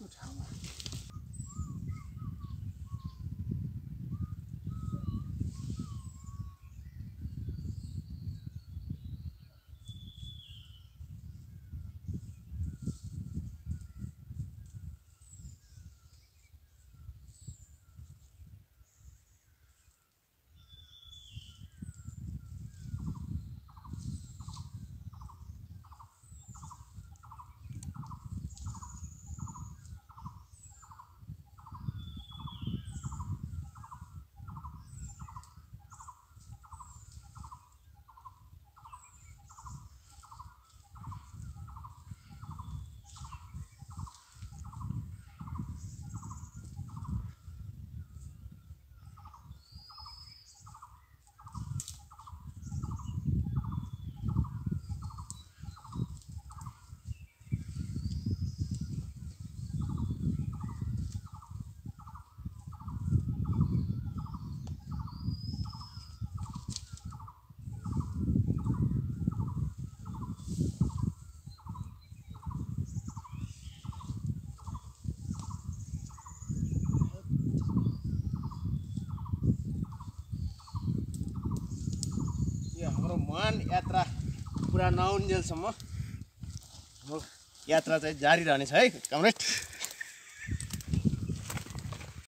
Good job. महान यात्रा पुरा नहुन्जेलसम्म। यात्रा चाहिँ जारी रहनेछ है कमरेड।